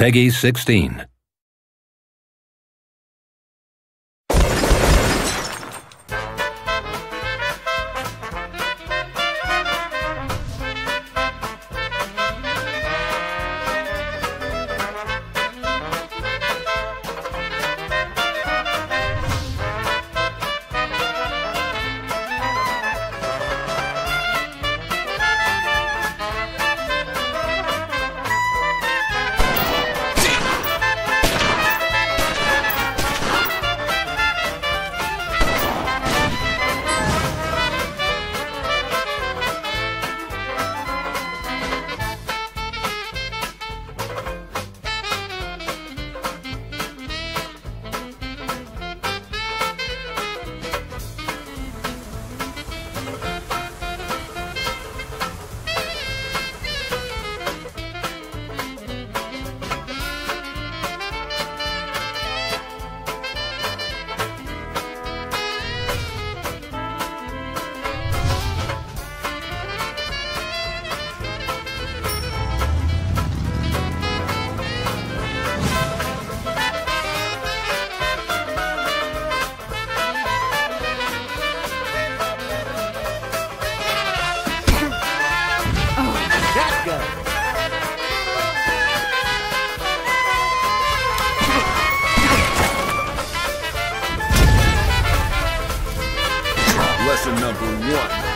Peggy 16. Listen, number one.